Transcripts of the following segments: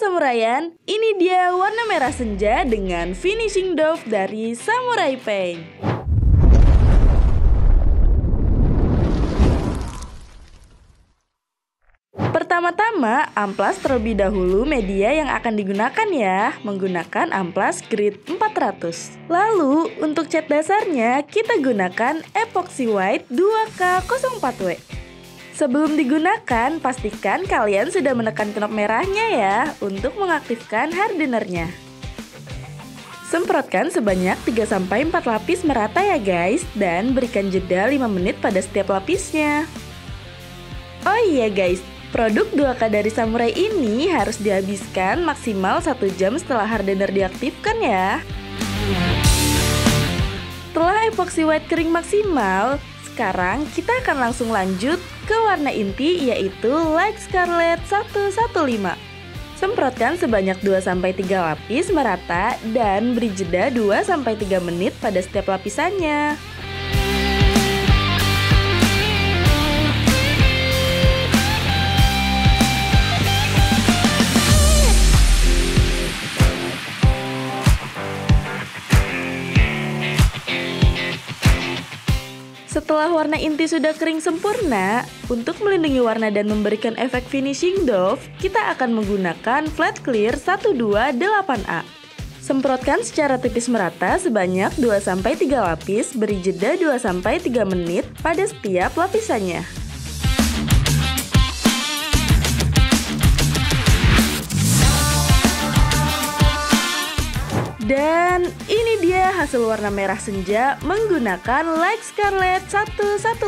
Samurayan, ini dia warna merah senja dengan finishing dove dari Samurai Paint. Pertama-tama, amplas terlebih dahulu media yang akan digunakan ya, menggunakan amplas grade 400. Lalu, untuk cat dasarnya, kita gunakan epoxy white 2K04W. Sebelum digunakan, pastikan kalian sudah menekan knop merahnya ya untuk mengaktifkan hardenernya. Semprotkan sebanyak 3-4 lapis merata ya guys, dan berikan jeda 5 menit pada setiap lapisnya. Oh iya guys, Produk 2K dari Samurai ini harus dihabiskan maksimal 1 jam setelah hardener diaktifkan ya. Setelah epoxy white kering maksimal, sekarang kita akan langsung lanjut ke warna inti yaitu Light Scarlet 115. Semprotkan sebanyak 2-3 lapis merata dan beri jeda 2-3 menit pada setiap lapisannya. Setelah warna inti sudah kering sempurna, untuk melindungi warna dan memberikan efek finishing doff, kita akan menggunakan flat clear 128A. Semprotkan secara tipis merata sebanyak 2-3 lapis, beri jeda 2-3 menit pada setiap lapisannya. Dan ini dia hasil warna merah senja menggunakan Light Scarlet 115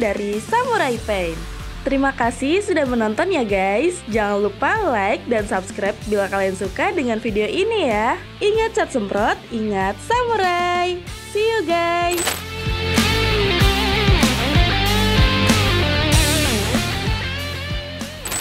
dari Samurai Paint. Terima kasih sudah menonton ya guys. Jangan lupa like dan subscribe bila kalian suka dengan video ini ya. Ingat cat semprot, ingat samurai. See you guys.